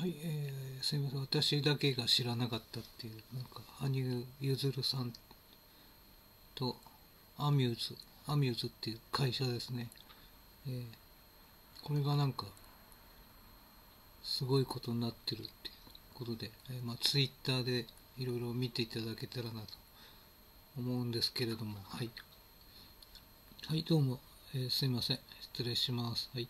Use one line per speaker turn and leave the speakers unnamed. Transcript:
はい、えー、すみません。私だけが知らなかったっていうなんか羽生結弦さんとアミューズアミューズっていう会社ですね、えー、これがなんかすごいことになってるっていうことで、えー、まあ、ツイッターでいろいろ見ていただけたらなと思うんですけれどもはい。はいどうも、えー、すいません。失礼します。はい。